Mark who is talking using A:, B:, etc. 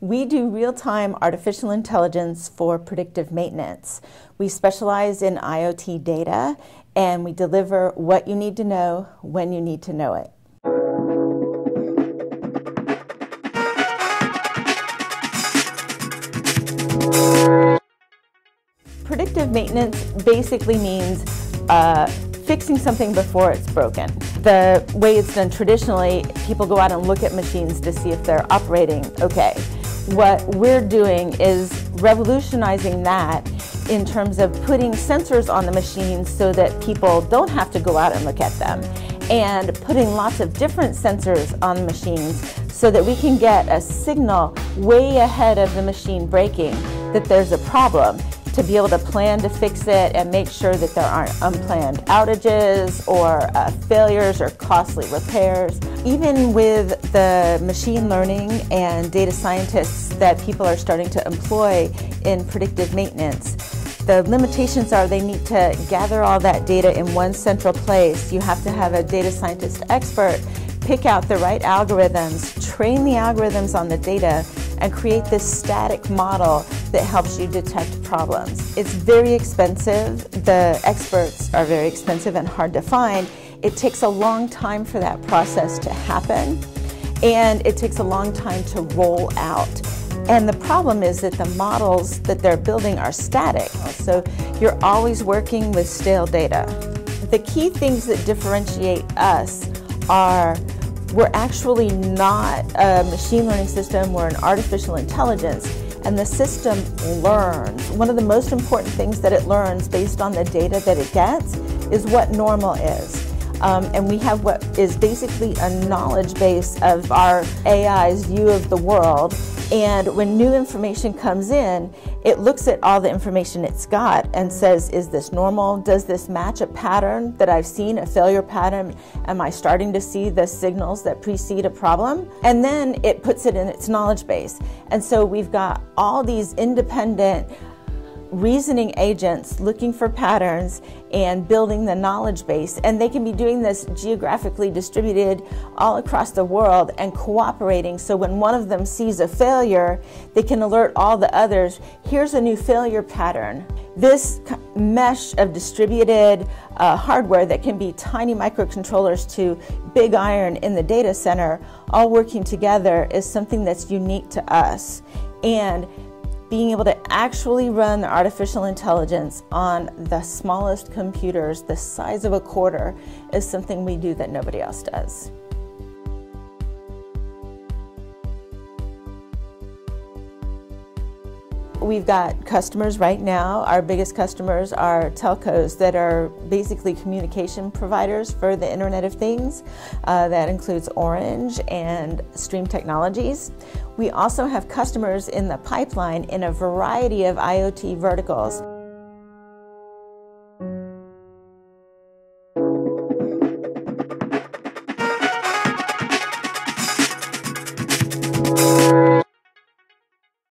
A: We do real time artificial intelligence for predictive maintenance. We specialize in IoT data and we deliver what you need to know when you need to know it. Predictive maintenance basically means uh, fixing something before it's broken. The way it's done traditionally, people go out and look at machines to see if they're operating okay. What we're doing is revolutionizing that in terms of putting sensors on the machines so that people don't have to go out and look at them and putting lots of different sensors on the machines so that we can get a signal way ahead of the machine breaking that there's a problem to be able to plan to fix it and make sure that there aren't unplanned outages or uh, failures or costly repairs. Even with the machine learning and data scientists that people are starting to employ in predictive maintenance, the limitations are they need to gather all that data in one central place. You have to have a data scientist expert pick out the right algorithms, train the algorithms on the data, and create this static model that helps you detect problems. It's very expensive. The experts are very expensive and hard to find. It takes a long time for that process to happen, and it takes a long time to roll out. And the problem is that the models that they're building are static, so you're always working with stale data. The key things that differentiate us are we're actually not a machine learning system, we're an artificial intelligence, and the system learns. One of the most important things that it learns based on the data that it gets is what normal is. Um, and we have what is basically a knowledge base of our AI's view of the world and when new information comes in, it looks at all the information it's got and says, is this normal? Does this match a pattern that I've seen, a failure pattern? Am I starting to see the signals that precede a problem? And then it puts it in its knowledge base. And so we've got all these independent reasoning agents looking for patterns and building the knowledge base. And they can be doing this geographically distributed all across the world and cooperating. So when one of them sees a failure, they can alert all the others here's a new failure pattern. This mesh of distributed uh, hardware that can be tiny microcontrollers to big iron in the data center, all working together, is something that's unique to us. And being able to actually run artificial intelligence on the smallest computers, the size of a quarter, is something we do that nobody else does. We've got customers right now. Our biggest customers are telcos that are basically communication providers for the Internet of Things. Uh, that includes Orange and Stream Technologies. We also have customers in the pipeline in a variety of IoT verticals.